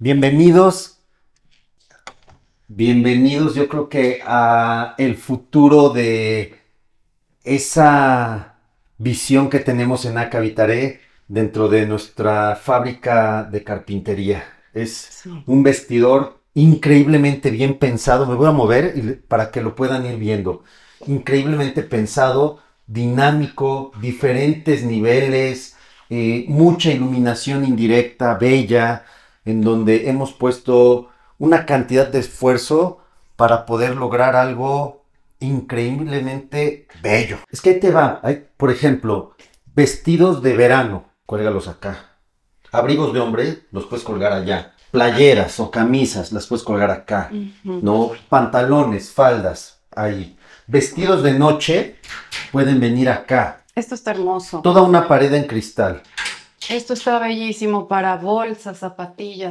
Bienvenidos. Bienvenidos, yo creo que a el futuro de esa visión que tenemos en Acavitaré dentro de nuestra fábrica de carpintería. Es un vestidor increíblemente bien pensado. Me voy a mover para que lo puedan ir viendo. Increíblemente pensado, dinámico, diferentes niveles, eh, mucha iluminación indirecta, bella, en donde hemos puesto una cantidad de esfuerzo para poder lograr algo increíblemente bello. Es que ahí te va, hay, por ejemplo, vestidos de verano, cuélgalos acá. Abrigos de hombre, los puedes colgar allá. Playeras o camisas, las puedes colgar acá. ¿No? Pantalones, faldas, ahí. Vestidos de noche, pueden venir acá. Esto está hermoso. Toda una pared en cristal. Esto está bellísimo para bolsas, zapatillas.